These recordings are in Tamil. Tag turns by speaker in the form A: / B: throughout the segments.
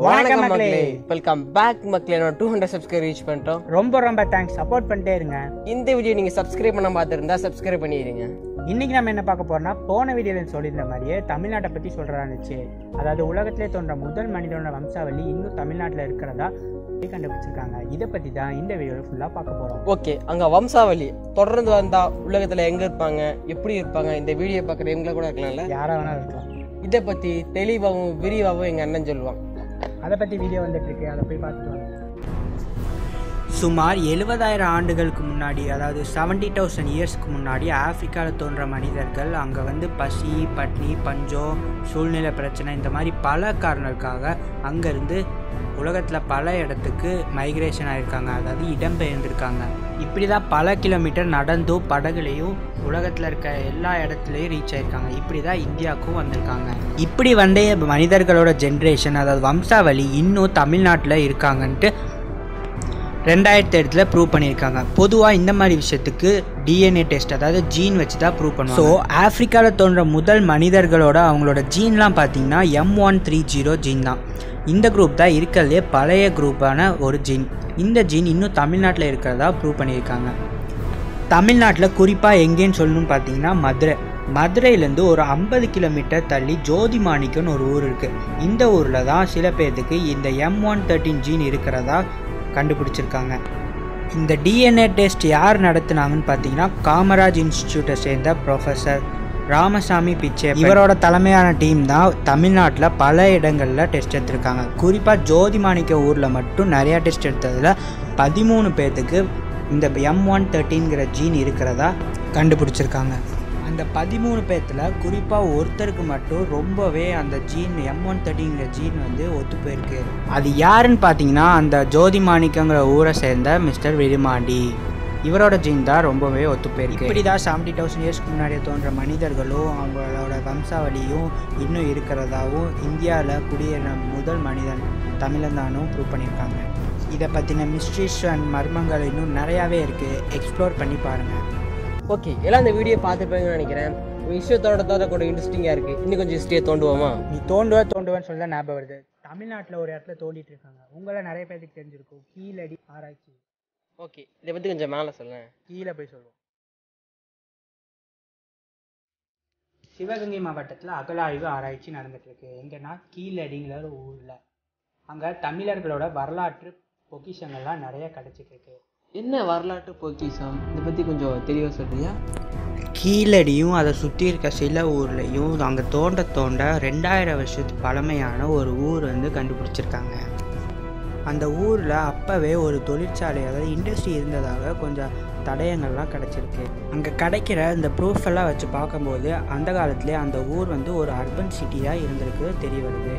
A: வணக்கம் மக்களே.
B: வெல்கம் பேக் மக்களே. நான் டூ ஹண்ட்ரட் சப்ஸ்கிரைப் ரீச் பண்ணிட்டோம்.
A: ரொம்ப ரொம்ப தேங்க்ஸ் சப்போர்ட் பண்ணிட்டே இருங்க.
B: இந்த வீடியோ நீங்க சப்ஸ்கிரைப் பண்ண பார்த்துருந்தா சப்ஸ்கிரைப் பண்ணிடுங்க.
A: இன்னைக்கு நம்ம என்ன பார்க்க போறோம்னா போன வீடியோல சொல்லியிருந்த மாதிரியே தமிழ்நாட்டை பத்தி சொல்றதா இருந்துச்சு அதாவது உலகத்திலே தோன்ற முதல் மனிதனோட வம்சாவளி இன்னும் தமிழ்நாட்டில் இருக்கிறதா கண்டுபிடிச்சிருக்காங்க. இதை பத்தி தான் இந்த வீடியோவில் ஃபுல்லாக பார்க்க போறோம்.
B: ஓகே அங்க வம்சாவளி தொடர்ந்து வந்தா உலகத்துல எங்க இருப்பாங்க? எப்படி இருப்பாங்க? இந்த வீடியோ பார்க்குற எங்களை கூட இருக்கலாம்ல
A: யாரா வேணா இருக்கலாம்.
B: இதை பற்றி தெளிவாகவும் விரிவாகவும் எங்கள் அண்ணன் சொல்லுவான்.
A: அதை பற்றி வீடியோ வந்துட்டு இருக்கு. அதை போய் பார்த்துட்டு சுமார் எழுபதாயிரம் ஆண்டுகளுக்கு முன்னாடி அதாவது செவன்டி தௌசண்ட் இயர்ஸ்க்கு முன்னாடி ஆஃப்ரிக்காவில் தோன்ற மனிதர்கள் அங்கே வந்து பசி பட்னி பஞ்சம் சூழ்நிலை பிரச்சனை இந்த மாதிரி பல காரணங்களுக்காக அங்கேருந்து உலகத்தில் பல இடத்துக்கு மைக்ரேஷன் ஆகியிருக்காங்க அதாவது இடம்பெயர்ந்திருக்காங்க. இப்படி தான் பல கிலோமீட்டர் நடந்தும் படகுலையும் உலகத்தில் இருக்க எல்லா இடத்துலையும் ரீச் ஆயிருக்காங்க. இப்படி தான் இந்தியாவுக்கும் வந்திருக்காங்க. இப்படி வந்த மனிதர்களோட ஜென்ரேஷன் அதாவது வம்சாவளி இன்னும் தமிழ்நாட்டில் இருக்காங்கன்ட்டு ரெண்டாயிரத்தி எட்டில் ப்ரூவ் பண்ணியிருக்காங்க. பொதுவாக இந்த மாதிரி விஷயத்துக்கு டிஎன்ஏ டெஸ்ட் அதாவது ஜீன் வச்சு தான் ப்ரூவ் பண்ணுவோம் ஸோ ஆஃப்ரிக்காவில் தோன்ற முதல் மனிதர்களோட அவங்களோட ஜீன்லாம் பார்த்தீங்கன்னா M one three zero gene தான். இந்த குரூப் தான் இருக்கிறதுலே பழைய குரூப்பான ஒரு ஜீன் இந்த ஜீன் இன்னும் தமிழ்நாட்டில் இருக்கிறதா ப்ரூவ் பண்ணியிருக்காங்க. தமிழ்நாட்டில் குறிப்பாக எங்கேன்னு சொல்லணும்னு பார்த்தீங்கன்னா மதுரை. மதுரையிலேருந்து ஒரு ஐம்பது கிலோமீட்டர் தள்ளி ஜோதி மாணிக்கம்னு ஒரு ஊர் இருக்குது இந்த ஊரில் தான் சில பேர்த்துக்கு இந்த எம் ஒன் தேர்ட்டின் ஜீன் இருக்கிறதா கண்டுபிடிச்சிருக்காங்க. இந்த டிஎன்ஏ டெஸ்ட் யார் நடத்தினாங்கன்னு பார்த்தீங்கன்னா காமராஜ் இன்ஸ்டிடியூட்டை சேர்ந்த ப்ரொஃபஸர் ராமசாமி பிச்சை இவரோட தலைமையான டீம் தான் தமிழ்நாட்டில் பல இடங்களில் டெஸ்ட் எடுத்திருக்காங்க. குறிப்பாக ஜோதி மாணிக்க ஊரில் மட்டும் நிறையா டெஸ்ட் எடுத்ததில் பதிமூணு பேர்த்துக்கு இந்த எம் ஒன் தேர்ட்டின்கிற ஜீன் இருக்கிறதா கண்டுபிடிச்சிருக்காங்க. அந்த பதிமூணு பேர்த்தில் குறிப்பாக ஒருத்தருக்கு மட்டும் ரொம்பவே அந்த ஜீன் எம் ஒன் தேர்ட்டிங்கிற ஜீன் வந்து ஒத்து போயிருக்கு. அது யாருன்னு பார்த்தீங்கன்னா அந்த ஜோதி மாணிக்கங்கிற ஊரை சேர்ந்த மிஸ்டர் விருமாண்டி இவரோட ஜீன் தான் ரொம்பவே ஒத்து போயிருக்கு. இப்படி தான் செவன்டி தௌசண்ட் இயர்ஸ்க்கு முன்னாடி தோன்ற மனிதர்களும் அவங்களோட வம்சாவளியும் இன்னும் இருக்கிறதாவும் இந்தியாவில் குடியேறின முதல் மனிதன் தமிழந்தானும் ப்ரூவ் பண்ணியிருக்காங்க. இதை பற்றின மிஸ்ட்ரிஸ் அண்ட் மர்மங்கள் இன்னும் நிறையாவே இருக்குது எக்ஸ்ப்ளோர் பண்ணி பாருங்கள்
B: ஓகே எல்லாம் இந்த வீடியோ பார்த்துருப்பீங்கன்னு நினைக்கிறேன். விஷயத்தோட தோட கூட இன்ட்ரெஸ்டிங்காக இருக்கு. இன்னும் கொஞ்சம் ஹிஸ்ட்ரியை தோண்டுவோமா?
A: நீ தோண்டுவ தோண்டுவேன்னு சொல்லி தான் ஞாபகம் வருது. தமிழ்நாட்டில் ஒரு இடத்துல தோண்டிட்டு இருக்காங்க. உங்களை நிறைய பேருக்கு தெரிஞ்சிருக்கும். கீழடி ஆராய்ச்சி.
B: ஓகே இதை பற்றி கொஞ்சம் மேலே சொல்லேன்.
A: கீழே போய் சொல்லுவோம். சிவகங்கை மாவட்டத்தில் அகழாய்வு ஆராய்ச்சி நடந்துட்டு இருக்கு. எங்கன்னா கீழடிங்கிற ஒரு ஊரில். அங்கே தமிழர்களோட வரலாற்று பொக்கிஷங்கள்லாம் நிறைய கிடைச்சிட்டு இருக்கு.
B: என்ன வரலாற்று பொக்கிஷம் இதை பற்றி கொஞ்சம் தெளிவாக சொல்றியா
A: கீழடியும் அதை சுற்றி இருக்க சில ஊர்லேயும் அங்கே தோண்ட தோண்ட ரெண்டாயிரம் வருஷத்து பழமையான ஒரு ஊர் வந்து கண்டுபிடிச்சிருக்காங்க. அந்த ஊரில் அப்போவே ஒரு தொழிற்சாலை அதாவது இண்டஸ்ட்ரி இருந்ததாக கொஞ்சம் தடயங்கள்லாம் கிடச்சிருக்கு. அங்கே கிடைக்கிற இந்த ப்ரூஃப் எல்லாம் வச்சு பார்க்கும்போது அந்த காலத்துலேயே அந்த ஊர் வந்து ஒரு அர்பன் சிட்டியாக இருந்திருக்கு தெரிய வருது.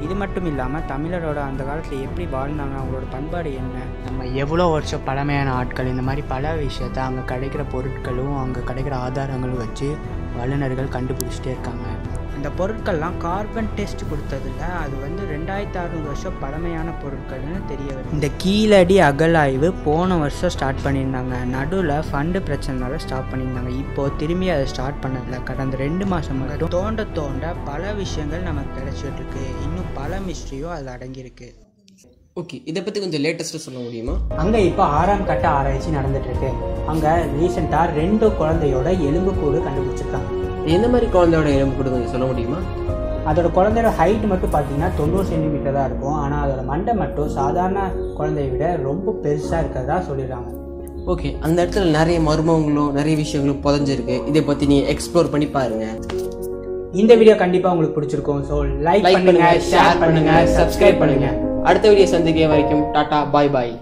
A: இது மட்டும் இல்லாமல் தமிழரோட அந்த காலத்தில் எப்படி வாழ்ந்தாங்க அவங்களோட பண்பாடு என்ன? நம்ம எவ்வளோ வருஷம் பழமையான ஆட்கள் இந்த மாதிரி பல விஷயத்த அங்கே கிடைக்கிற பொருட்களும் அங்கே கிடைக்கிற ஆதாரங்களும் வச்சு வல்லுநர்கள் கண்டுபிடிச்சிட்டே இருக்காங்க. இந்த பொருட்கள்லாம் கார்பன் டெஸ்ட் கொடுத்ததில் அது வந்து ரெண்டாயிரத்தி அறுநூறு வருஷம் பழமையான பொருட்கள்னு தெரிய வருது. இந்த கீழடி அகழாய்வு போன வருஷம் ஸ்டார்ட் பண்ணியிருந்தாங்க. நடுவில் ஃபண்டு பிரச்சனைனால ஸ்டார்ட் பண்ணியிருந்தாங்க. இப்போது திரும்பி அதை ஸ்டார்ட் பண்ணதில்ல கடந்த ரெண்டு மாதம் மட்டும் தோண்ட தோண்ட பல விஷயங்கள் நமக்கு கிடைச்சிட்டு இருக்கு இன்னும் பல மிஸ்ட்ரியும் அதில் அடங்கியிருக்கு.
B: ஓகே இதை பற்றி கொஞ்சம் லேட்டஸ்ட்டாக சொல்ல முடியுமா?
A: அங்கே இப்போ ஆறாம் கட்ட ஆராய்ச்சி நடந்துட்டு இருக்கு அங்கே ரீசெண்டாக ரெண்டு குழந்தையோட எலும்புக்கூடு கண்டுபிடிச்சிருக்காங்க.
B: எந்த மாதிரி குழந்தையோட எலும்பு கூட கொஞ்சம் சொல்ல முடியுமா?
A: அதோட குழந்தையோட ஹைட் மட்டும் பார்த்தீங்கன்னா தொண்ணூறு சென்டிமீட்டர் தான் இருக்கும். ஆனால் அதோட மண்டை மட்டும் சாதாரண குழந்தைய விட ரொம்ப பெருசாக இருக்கிறதா சொல்லிடுறாங்க.
B: ஓகே அந்த இடத்துல நிறைய மர்மங்களும் நிறைய விஷயங்களும் புதஞ்சிருக்கு. இதை பற்றி நீ எக்ஸ்ப்ளோர் பண்ணி பாருங்க.
A: இந்த வீடியோ கண்டிப்பாக உங்களுக்கு பிடிச்சிருக்கும். ஸோ
B: லைக்
A: பண்ணுங்க
B: பண்ணுங்க ஷேர் பண்ணுங்க சப்ஸ்கிரைப் பண்ணுங்க. அடுத்த வீடியோ சந்திக்க வரைக்கும் டாடா பாய் பாய்